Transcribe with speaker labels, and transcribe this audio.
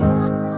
Speaker 1: Bye.